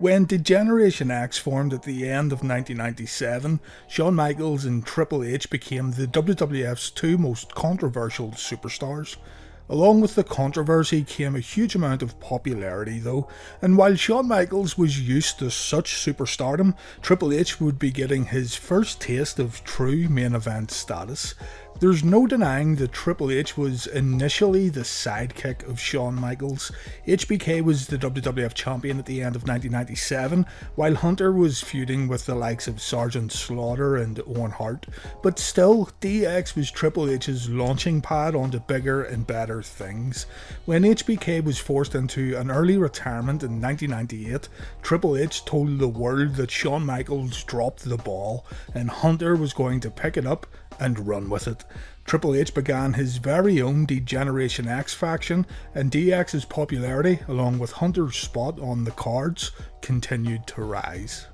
When D-Generation X formed at the end of 1997, Shawn Michaels and Triple H became the WWF's two most controversial superstars. Along with the controversy came a huge amount of popularity though, and while Shawn Michaels was used to such superstardom, Triple H would be getting his first taste of true main event status. There's no denying that Triple H was initially the sidekick of Shawn Michaels. HBK was the WWF champion at the end of 1997, while Hunter was feuding with the likes of Sergeant Slaughter and Owen Hart. But still, DX was Triple H's launching pad onto bigger and better things. When HBK was forced into an early retirement in 1998, Triple H told the world that Shawn Michaels dropped the ball and Hunter was going to pick it up and run with it. Triple H began his very own D-Generation X faction, and DX's popularity, along with Hunter's spot on the cards, continued to rise.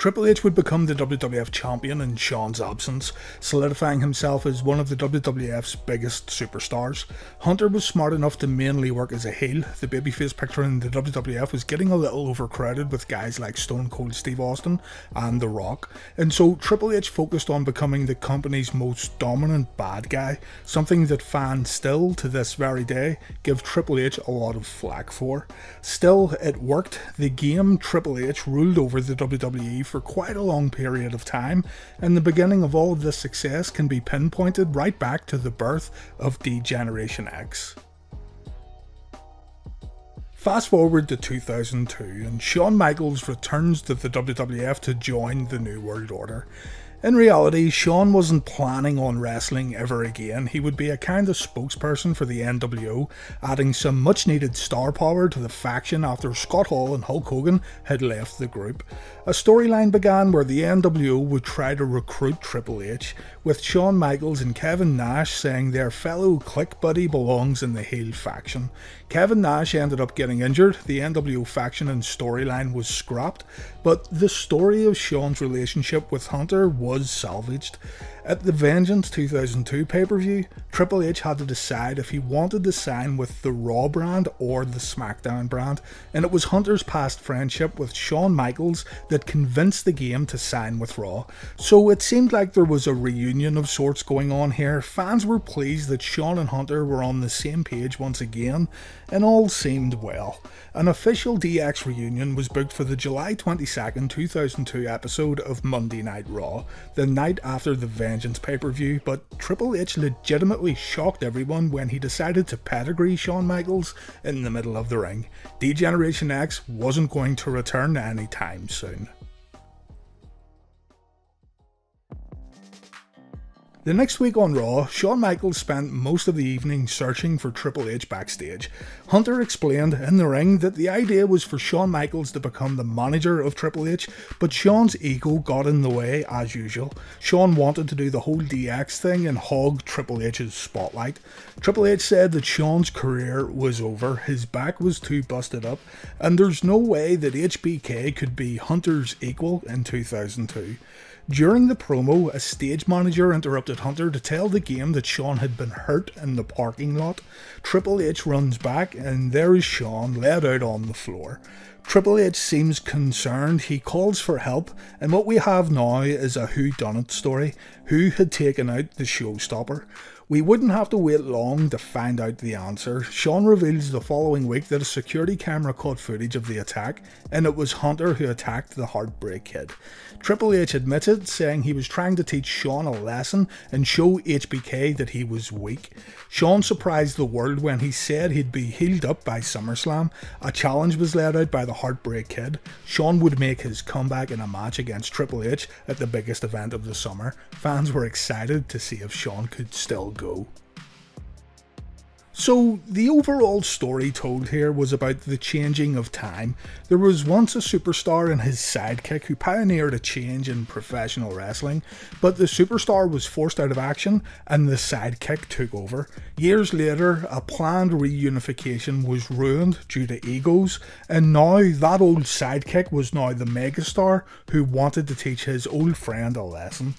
Triple H would become the WWF champion in Shawn's absence, solidifying himself as one of the WWF's biggest superstars. Hunter was smart enough to mainly work as a heel. The babyface picture in the WWF was getting a little overcrowded with guys like Stone Cold Steve Austin and The Rock, and so Triple H focused on becoming the company's most dominant bad guy, something that fans still, to this very day, give Triple H a lot of flack for. Still, it worked. The game Triple H ruled over the WWE for quite a long period of time, and the beginning of all of this success can be pinpointed right back to the birth of Generation X. Fast forward to 2002, and Shawn Michaels returns to the WWF to join the New World Order. In reality, Shawn wasn't planning on wrestling ever again. He would be a kind of spokesperson for the NWO, adding some much needed star power to the faction after Scott Hall and Hulk Hogan had left the group. A storyline began where the NWO would try to recruit Triple H, with Shawn Michaels and Kevin Nash saying their fellow Kliq buddy belongs in the heel faction. Kevin Nash ended up getting injured, the NWO faction and storyline was scrapped, but the story of Shawn's relationship with Hunter was salvaged. At the Vengeance 2002 pay per view, Triple H had to decide if he wanted to sign with the Raw brand or the SmackDown brand, and it was Hunter's past friendship with Shawn Michaels that convinced the game to sign with Raw. So it seemed like there was a reunion of sorts going on here. Fans were pleased that Shawn and Hunter were on the same page once again, and all seemed well. An official DX reunion was booked for the July 22nd, 2002 episode of Monday Night Raw, the night after the Vengeance pay per view, but Triple H legitimately shocked everyone when he decided to pedigree Shawn Michaels in the middle of the ring. D-Generation X wasn't going to return anytime soon. The next week on Raw, Shawn Michaels spent most of the evening searching for Triple H backstage. Hunter explained in the ring that the idea was for Shawn Michaels to become the manager of Triple H, but Shawn's ego got in the way as usual. Shawn wanted to do the whole DX thing and hog Triple H's spotlight. Triple H said that Shawn's career was over, his back was too busted up, and there's no way that HBK could be Hunter's equal in 2002. During the promo, a stage manager interrupted Hunter to tell the game that Shawn had been hurt in the parking lot. Triple H runs back, and there is Shawn laid out on the floor. Triple H seems concerned, he calls for help, and what we have now is a who done it story. Who had taken out the showstopper? We wouldn't have to wait long to find out the answer. Shawn reveals the following week that a security camera caught footage of the attack, and it was Hunter who attacked the Heartbreak Kid. Triple H admitted, saying he was trying to teach Shawn a lesson and show HBK that he was weak. Shawn surprised the world when he said he'd be healed up by SummerSlam. A challenge was laid out by the Heartbreak Kid. Shawn would make his comeback in a match against Triple H at the biggest event of the summer. Fans were excited to see if Shawn could still So, the overall story told here was about the changing of time. There was once a superstar and his sidekick who pioneered a change in professional wrestling, but the superstar was forced out of action and the sidekick took over. Years later, a planned reunification was ruined due to egos, and now that old sidekick was now the megastar who wanted to teach his old friend a lesson.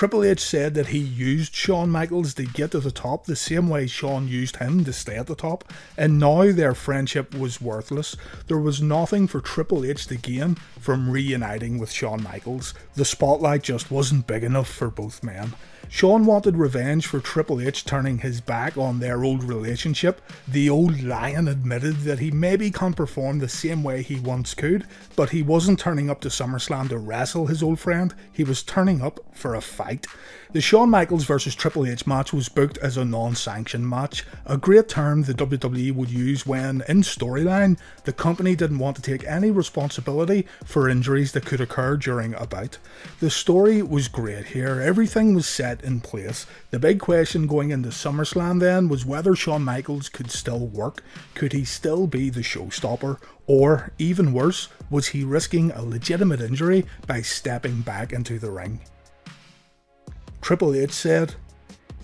Triple H said that he used Shawn Michaels to get to the top the same way Shawn used him to stay at the top, and now their friendship was worthless. There was nothing for Triple H to gain from reuniting with Shawn Michaels. The spotlight just wasn't big enough for both men. Shawn wanted revenge for Triple H turning his back on their old relationship. The old lion admitted that he maybe can't perform the same way he once could, but he wasn't turning up to SummerSlam to wrestle his old friend, he was turning up for a fight. The Shawn Michaels vs Triple H match was booked as a non sanctioned match, a great term the WWE would use when, in storyline, the company didn't want to take any responsibility for injuries that could occur during a bout. The story was great here, everything was set in place. The big question going into SummerSlam then was whether Shawn Michaels could still work, could he still be the showstopper, or, even worse, was he risking a legitimate injury by stepping back into the ring? Triple H said,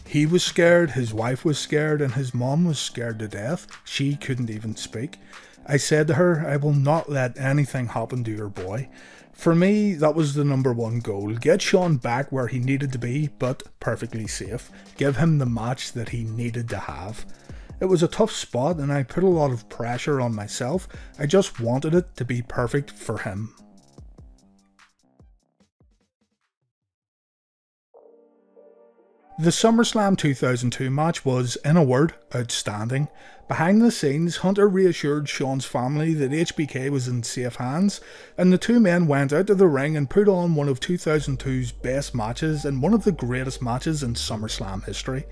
he was scared, his wife was scared, and his mom was scared to death. She couldn't even speak. I said to her, I will not let anything happen to your boy. For me, that was the number one goal. Get Shawn back where he needed to be, but perfectly safe. Give him the match that he needed to have. It was a tough spot, and I put a lot of pressure on myself. I just wanted it to be perfect for him. The SummerSlam 2002 match was, in a word, outstanding. Behind the scenes, Hunter reassured Shawn's family that HBK was in safe hands, and the two men went out to the ring and put on one of 2002's best matches and one of the greatest matches in SummerSlam history.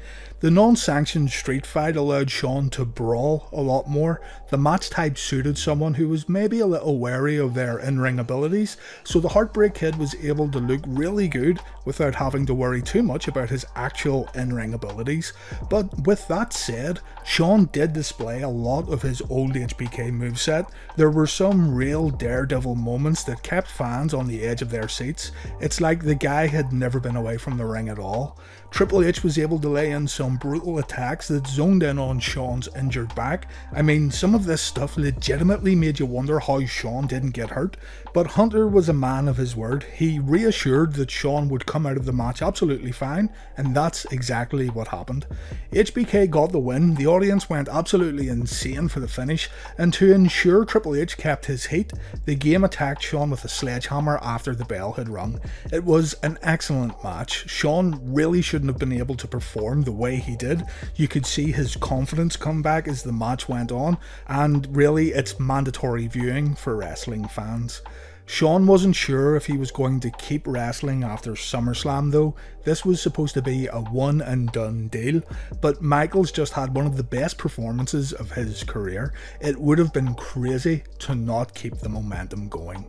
The non sanctioned street fight allowed Shawn to brawl a lot more. The match type suited someone who was maybe a little wary of their in ring abilities, so the Heartbreak Kid was able to look really good without having to worry too much about his actual in ring abilities. But with that said, Shawn did display a lot of his old HBK moveset. There were some real daredevil moments that kept fans on the edge of their seats. It's like the guy had never been away from the ring at all. Triple H was able to lay in some brutal attacks that zoned in on Shawn's injured back. I mean, some of this stuff legitimately made you wonder how Shawn didn't get hurt, but Hunter was a man of his word. He reassured that Shawn would come out of the match absolutely fine, and that's exactly what happened. HBK got the win, the audience went absolutely insane for the finish, and to ensure Triple H kept his heat, the game attacked Shawn with a sledgehammer after the bell had rung. It was an excellent match. Shawn really should shouldn't have been able to perform the way he did. You could see his confidence come back as the match went on, and really, it's mandatory viewing for wrestling fans. Shawn wasn't sure if he was going to keep wrestling after SummerSlam though. This was supposed to be a one and done deal, but Michaels just had one of the best performances of his career. It would have been crazy to not keep the momentum going.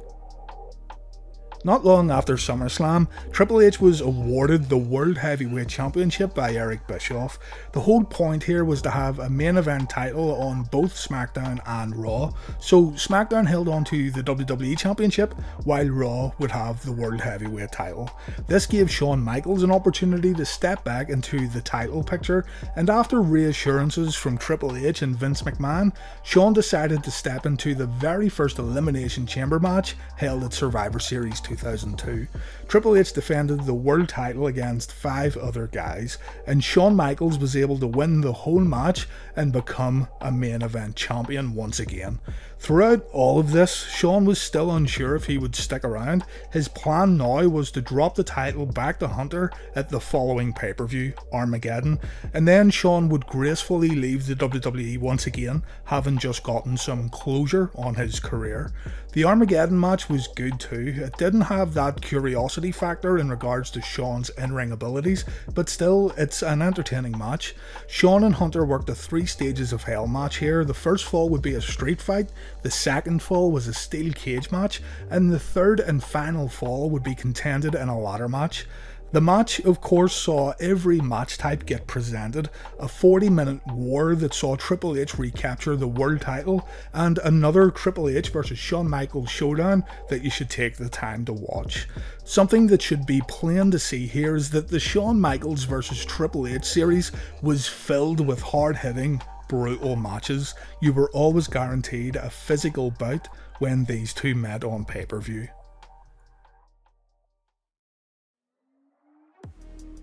Not long after SummerSlam, Triple H was awarded the World Heavyweight Championship by Eric Bischoff. The whole point here was to have a main event title on both SmackDown and Raw, so SmackDown held on to the WWE Championship while Raw would have the World Heavyweight title. This gave Shawn Michaels an opportunity to step back into the title picture, and after reassurances from Triple H and Vince McMahon, Shawn decided to step into the very first Elimination Chamber match held at Survivor Series 2000. 2002, Triple H defended the world title against five other guys, and Shawn Michaels was able to win the whole match and become a main event champion once again. Throughout all of this, Shawn was still unsure if he would stick around. His plan now was to drop the title back to Hunter at the following pay per view, Armageddon, and then Shawn would gracefully leave the WWE once again, having just gotten some closure on his career. The Armageddon match was good too. It didn't have that curiosity factor in regards to Shawn's in ring abilities, but still, it's an entertaining match. Shawn and Hunter worked a three stages of hell match here. The first fall would be a street fight, the second fall was a steel cage match, and the third and final fall would be contended in a ladder match. The match, of course, saw every match type get presented a 40 minute war that saw Triple H recapture the world title, and another Triple H versus Shawn Michaels showdown that you should take the time to watch. Something that should be plain to see here is that the Shawn Michaels versus Triple H series was filled with hard hitting, brutal matches. You were always guaranteed a physical bout when these two met on pay per view.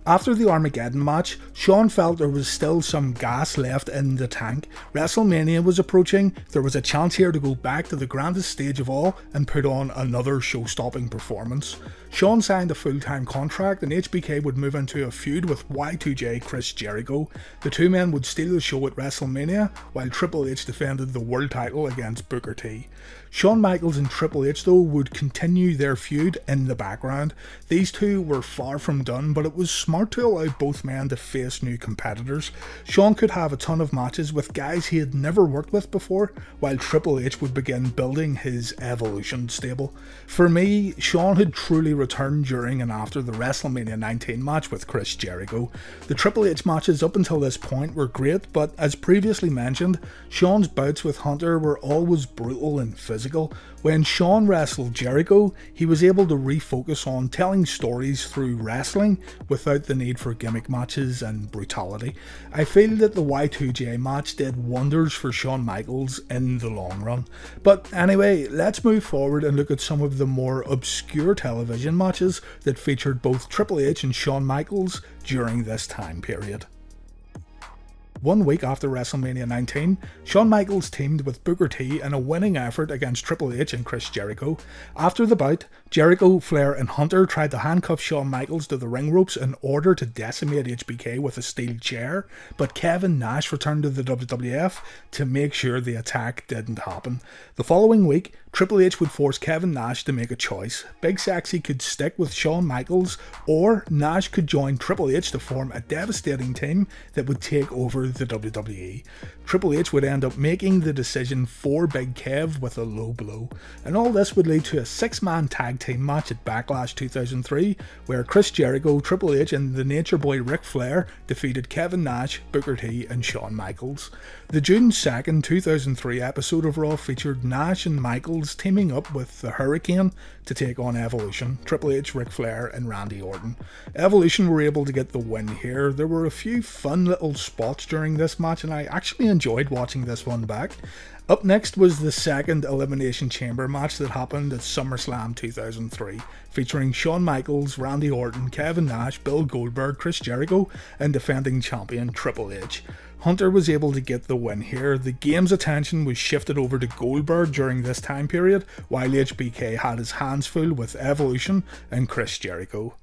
After the Armageddon match, Shawn felt there was still some gas left in the tank. WrestleMania was approaching, there was a chance here to go back to the grandest stage of all and put on another show stopping performance. Shawn signed a full time contract and HBK would move into a feud with Y2J Chris Jericho. The two men would steal the show at WrestleMania while Triple H defended the world title against Booker T. Shawn Michaels and Triple H, though, would continue their feud in the background. These two were far from done, but it was smart to allow both men to face new competitors. Shawn could have a ton of matches with guys he had never worked with before, while Triple H would begin building his Evolution stable. For me, Shawn had truly returned during and after the WrestleMania 19 match with Chris Jericho. The Triple H matches up until this point were great, but as previously mentioned, Shawn's bouts with Hunter were always brutal and physical physical. When Shawn wrestled Jericho, he was able to refocus on telling stories through wrestling without the need for gimmick matches and brutality. I feel that the Y2J match did wonders for Shawn Michaels in the long run. But anyway, let's move forward and look at some of the more obscure television matches that featured both Triple H and Shawn Michaels during this time period. One week after WrestleMania 19, Shawn Michaels teamed with Booker T in a winning effort against Triple H and Chris Jericho. After the bout, Jericho, Flair, and Hunter tried to handcuff Shawn Michaels to the ring ropes in order to decimate HBK with a steel chair, but Kevin Nash returned to the WWF to make sure the attack didn't happen. The following week, Triple H would force Kevin Nash to make a choice. Big Sexy could stick with Shawn Michaels, or Nash could join Triple H to form a devastating team that would take over the WWE. Triple H would end up making the decision for Big Kev with a low blow, and all this would lead to a six man tag team match at Backlash 2003, where Chris Jericho, Triple H, and the Nature Boy Ric Flair defeated Kevin Nash, Booker T, and Shawn Michaels. The June 2nd, 2003 episode of Raw featured Nash and Michaels teaming up with the Hurricane to take on Evolution, Triple H, Ric Flair, and Randy Orton. Evolution were able to get the win here. There were a few fun little spots during this match, and I actually enjoyed watching this one back. Up next was the second Elimination Chamber match that happened at SummerSlam 2003, featuring Shawn Michaels, Randy Orton, Kevin Nash, Bill Goldberg, Chris Jericho, and defending champion Triple H. Hunter was able to get the win here. The game's attention was shifted over to Goldberg during this time period, while HBK had his hands full with Evolution and Chris Jericho.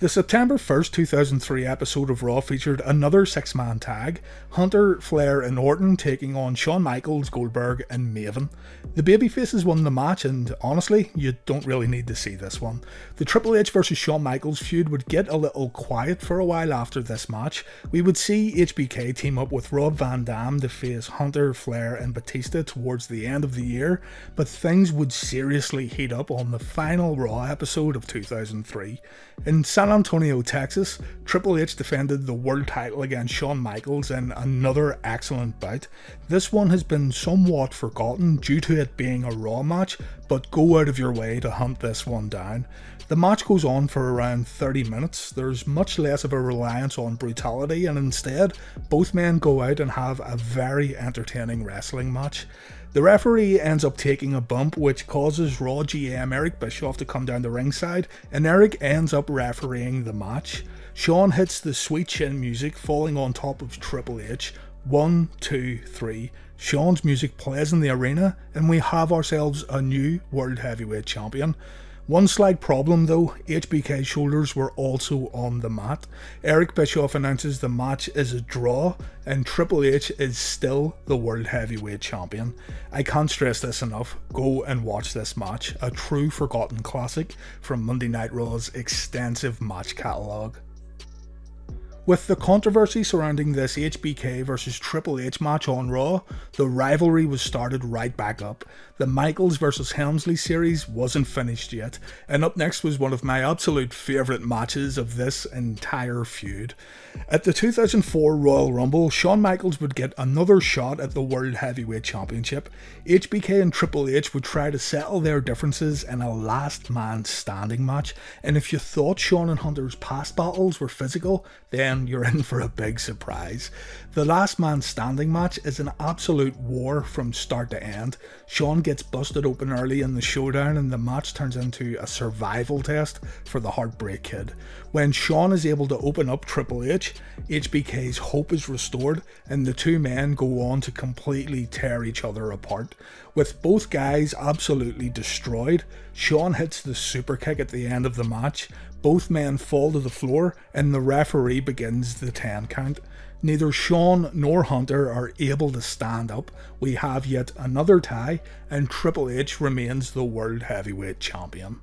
The September 1st, 2003 episode of Raw featured another six man tag Hunter, Flair, and Orton taking on Shawn Michaels, Goldberg, and Maven. The babyfaces won the match, and honestly, you don't really need to see this one. The Triple H vs Shawn Michaels feud would get a little quiet for a while after this match. We would see HBK team up with Rob Van Dam to face Hunter, Flair, and Batista towards the end of the year, but things would seriously heat up on the final Raw episode of 2003. In San Antonio, Texas, Triple H defended the world title against Shawn Michaels in another excellent bout. This one has been somewhat forgotten due to it being a Raw match, but go out of your way to hunt this one down. The match goes on for around 30 minutes. There's much less of a reliance on brutality, and instead, both men go out and have a very entertaining wrestling match. The referee ends up taking a bump, which causes Raw GM Eric Bischoff to come down the ringside, and Eric ends up refereeing the match. Shawn hits the sweet chin music, falling on top of Triple H. One, two, three. Shawn's music plays in the arena, and we have ourselves a new World Heavyweight Champion. One slight problem though, HBK's shoulders were also on the mat. Eric Bischoff announces the match is a draw and Triple H is still the World Heavyweight Champion. I can't stress this enough. Go and watch this match, a true forgotten classic from Monday Night Raw's extensive match catalogue. With the controversy surrounding this HBK versus Triple H match on Raw, the rivalry was started right back up. The Michaels versus Helmsley series wasn't finished yet, and up next was one of my absolute favourite matches of this entire feud. At the 2004 Royal Rumble, Shawn Michaels would get another shot at the World Heavyweight Championship. HBK and Triple H would try to settle their differences in a last man standing match, and if you thought Shawn and Hunter's past battles were physical, then then you're in for a big surprise. The last man standing match is an absolute war from start to end. Shawn gets busted open early in the showdown, and the match turns into a survival test for the Heartbreak Kid. When Shawn is able to open up Triple H, HBK's hope is restored, and the two men go on to completely tear each other apart. With both guys absolutely destroyed, Shawn hits the super kick at the end of the match, both men fall to the floor, and the referee begins the 10 count. Neither Shawn nor Hunter are able to stand up. We have yet another tie, and Triple H remains the World Heavyweight Champion.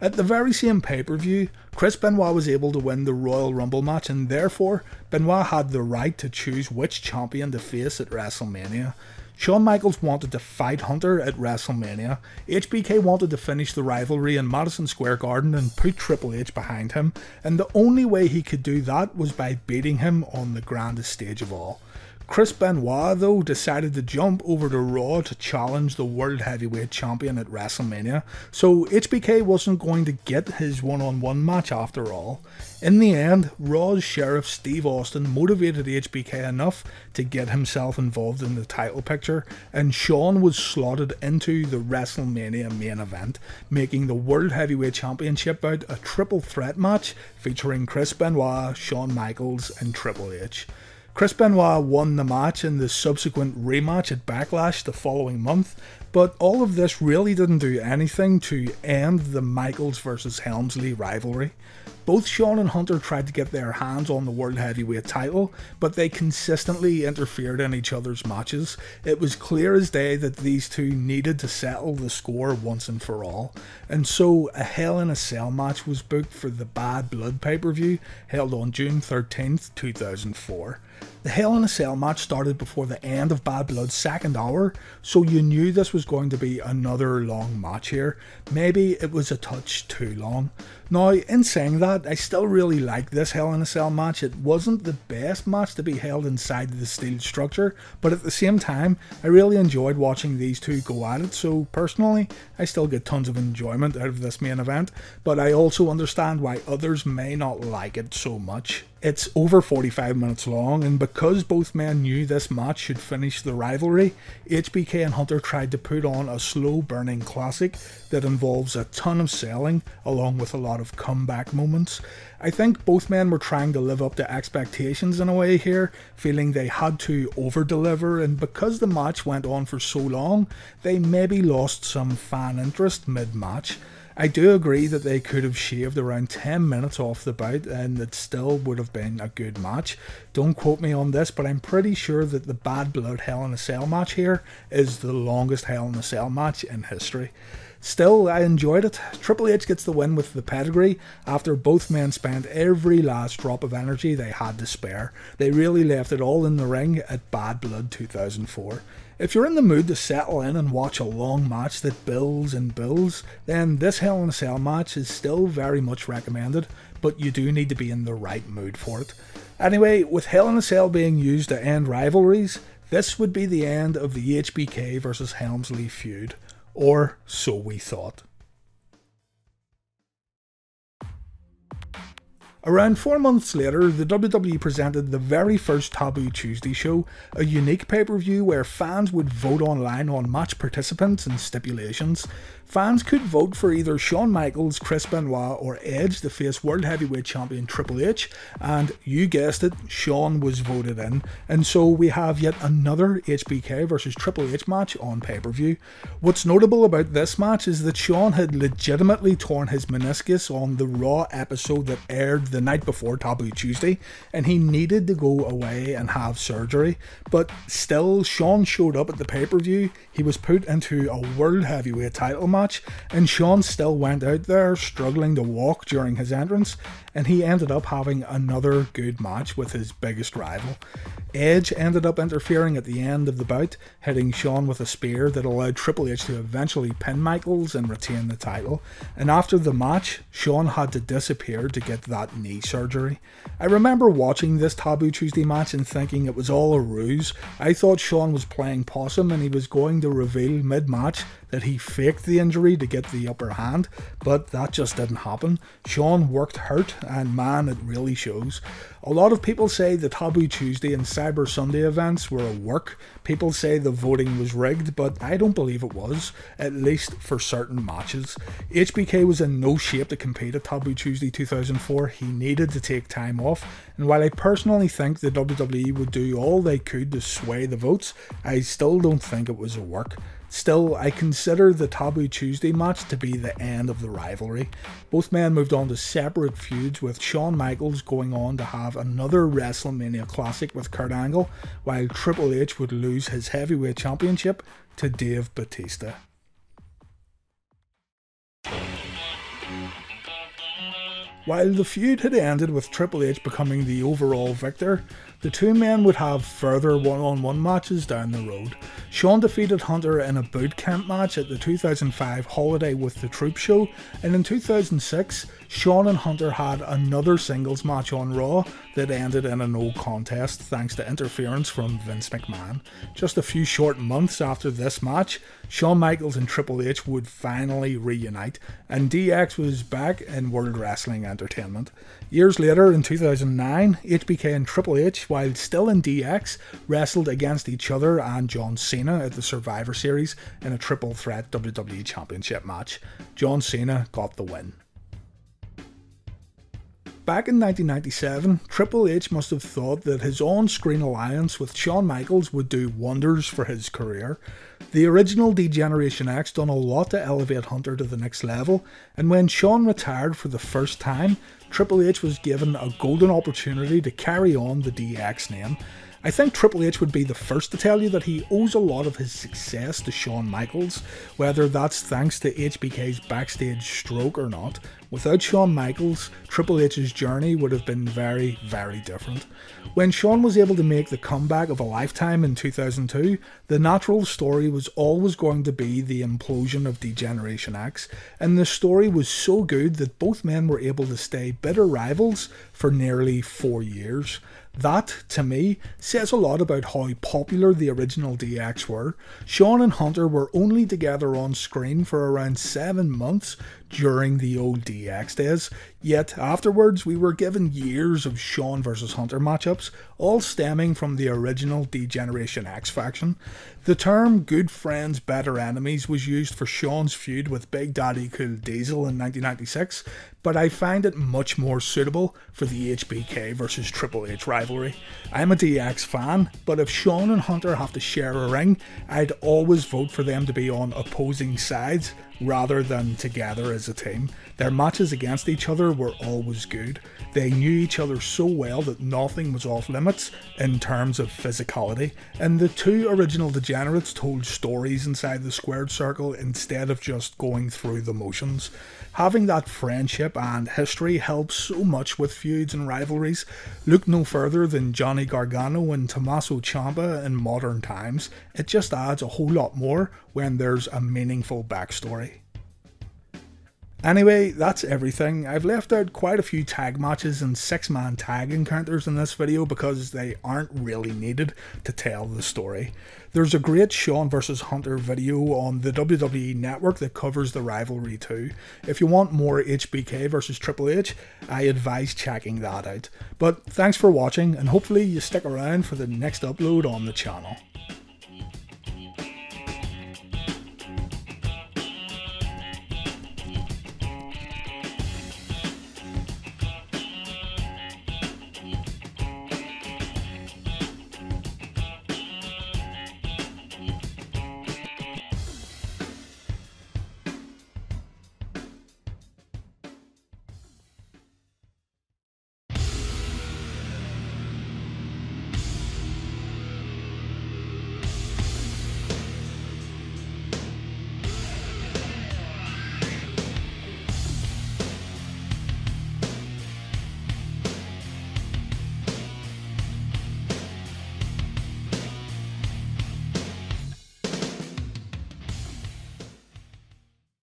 At the very same pay per view, Chris Benoit was able to win the Royal Rumble match, and therefore Benoit had the right to choose which champion to face at WrestleMania. Shawn Michaels wanted to fight Hunter at WrestleMania. HBK wanted to finish the rivalry in Madison Square Garden and put Triple H behind him, and the only way he could do that was by beating him on the grandest stage of all. Chris Benoit, though, decided to jump over to Raw to challenge the World Heavyweight Champion at WrestleMania, so HBK wasn't going to get his one on one match after all. In the end, Raw's Sheriff Steve Austin motivated HBK enough to get himself involved in the title picture, and Shawn was slotted into the WrestleMania main event, making the World Heavyweight Championship bout a triple threat match featuring Chris Benoit, Shawn Michaels, and Triple H. Chris Benoit won the match in the subsequent rematch at Backlash the following month, but all of this really didn't do anything to end the Michaels versus Helmsley rivalry. Both Shawn and Hunter tried to get their hands on the World Heavyweight title, but they consistently interfered in each other's matches. It was clear as day that these two needed to settle the score once and for all, and so a Hell in a Cell match was booked for the Bad Blood pay per view held on June 13th, 2004. The Hell in a Cell match started before the end of Bad Blood's second hour, so you knew this was going to be another long match here. Maybe it was a touch too long. Now, in saying that, I still really like this Hell in a Cell match. It wasn't the best match to be held inside the steel structure, but at the same time, I really enjoyed watching these two go at it, so personally, I still get tons of enjoyment out of this main event, but I also understand why others may not like it so much. It's over 45 minutes long, and because both men knew this match should finish the rivalry, HBK and Hunter tried to put on a slow burning classic that involves a ton of selling along with a lot of comeback moments. I think both men were trying to live up to expectations in a way here, feeling they had to over deliver, and because the match went on for so long, they maybe lost some fan interest mid match. I do agree that they could have shaved around 10 minutes off the bout and it still would have been a good match. Don't quote me on this, but I'm pretty sure that the Bad Blood Hell in a Cell match here is the longest Hell in a Cell match in history. Still, I enjoyed it. Triple H gets the win with the pedigree after both men spent every last drop of energy they had to spare. They really left it all in the ring at Bad Blood 2004. If you're in the mood to settle in and watch a long match that builds and builds, then this Hell in a Cell match is still very much recommended, but you do need to be in the right mood for it. Anyway, with Hell in a Cell being used to end rivalries, this would be the end of the HBK versus Helmsley feud. Or so we thought. Around four months later, the WWE presented the very first Taboo Tuesday show, a unique pay per view where fans would vote online on match participants and stipulations. Fans could vote for either Shawn Michaels, Chris Benoit, or Edge to face World Heavyweight Champion Triple H, and you guessed it, Shawn was voted in, and so we have yet another HBK versus Triple H match on pay per view. What's notable about this match is that Shawn had legitimately torn his meniscus on the Raw episode that aired the night before Taboo Tuesday, and he needed to go away and have surgery, but still, Shawn showed up at the pay per view, he was put into a World Heavyweight title match match, and Shawn still went out there struggling to walk during his entrance. And he ended up having another good match with his biggest rival. Edge ended up interfering at the end of the bout, hitting Shawn with a spear that allowed Triple H to eventually pin Michaels and retain the title. And after the match, Shawn had to disappear to get that knee surgery. I remember watching this Taboo Tuesday match and thinking it was all a ruse. I thought Shawn was playing possum and he was going to reveal mid match that he faked the injury to get the upper hand, but that just didn't happen. Shawn worked hurt, and man, it really shows. A lot of people say the Taboo Tuesday and Cyber Sunday events were a work. People say the voting was rigged, but I don't believe it was, at least for certain matches. HBK was in no shape to compete at Taboo Tuesday 2004. He needed to take time off, and while I personally think the WWE would do all they could to sway the votes, I still don't think it was a work. Still, I consider the Taboo Tuesday match to be the end of the rivalry. Both men moved on to separate feuds, with Shawn Michaels going on to have another WrestleMania Classic with Kurt Angle, while Triple H would lose his heavyweight championship to Dave Batista. While the feud had ended with Triple H becoming the overall victor, the two men would have further one on one matches down the road. Shawn defeated Hunter in a boot camp match at the 2005 Holiday with the Troop show, and in 2006, Shawn and Hunter had another singles match on Raw that ended in a no contest thanks to interference from Vince McMahon. Just a few short months after this match, Shawn Michaels and Triple H would finally reunite, and DX was back in World Wrestling Entertainment. Years later, in 2009, HBK and Triple H, while still in DX, wrestled against each other and John Cena at the Survivor Series in a triple threat WWE Championship match. John Cena got the win. Back in 1997, Triple H must have thought that his on screen alliance with Shawn Michaels would do wonders for his career. The original D-Generation X done a lot to elevate Hunter to the next level, and when Shawn retired for the first time, Triple H was given a golden opportunity to carry on the DX name I think Triple H would be the first to tell you that he owes a lot of his success to Shawn Michaels, whether that's thanks to HBK's backstage stroke or not. Without Shawn Michaels, Triple H's journey would have been very, very different. When Shawn was able to make the comeback of a lifetime in 2002, the natural story was always going to be the implosion of D-Generation X, and the story was so good that both men were able to stay bitter rivals for nearly four years. That, to me, says a lot about how popular the original DX were. Shawn and Hunter were only together on screen for around 7 months during the old DX days, yet afterwards we were given years of Shawn vs Hunter matchups, all stemming from the original D-Generation X faction. The term good friends, better enemies was used for Shawn's feud with Big Daddy Cool Diesel in 1996, but I find it much more suitable for the HBK vs Triple H rivalry. I'm a DX fan, but if Shawn and Hunter have to share a ring, I'd always vote for them to be on opposing sides rather than together as a team. Their matches against each other were always good. They knew each other so well that nothing was off limits in terms of physicality, and the two original degenerates told stories inside the squared circle instead of just going through the motions. Having that friendship and history helps so much with feuds and rivalries. Look no further than Johnny Gargano and Tommaso Ciampa in modern times. It just adds a whole lot more when there's a meaningful backstory. Anyway, that's everything. I've left out quite a few tag matches and six man tag encounters in this video because they aren't really needed to tell the story. There's a great Shawn vs Hunter video on the WWE network that covers the rivalry too. If you want more HBK versus Triple H, I advise checking that out. But thanks for watching and hopefully you stick around for the next upload on the channel.